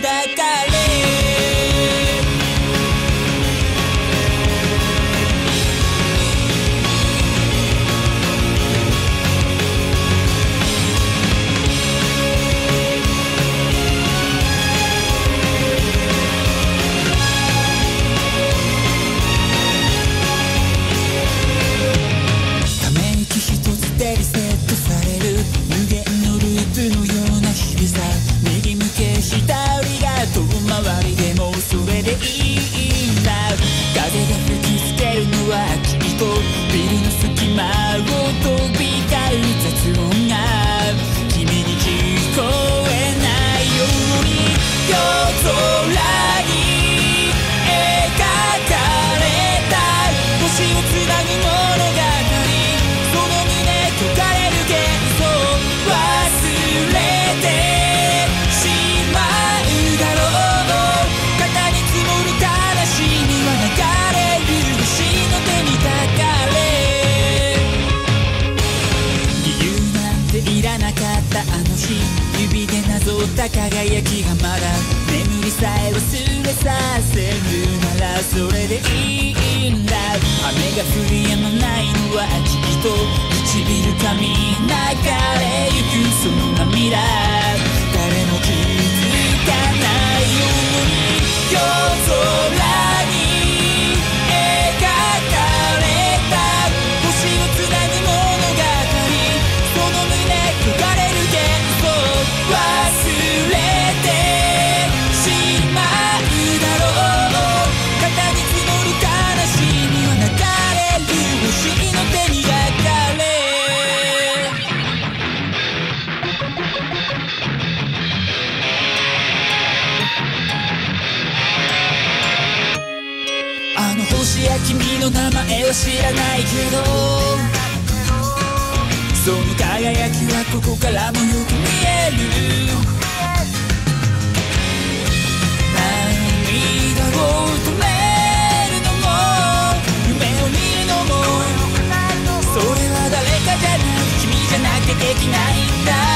that guy. 風が吹きつけるのはきっとビルの隙間を飛び交う雑った輝きがまだ眠りさえ忘れさせるならそれでいいんだ。雨が降りやまないのはきっと唇髪長い。や君の名前は知らないけど。その輝きはここからもよく見える。涙を止めるのも夢を見るのも。それは誰かじゃない。君じゃなきゃできないんだ。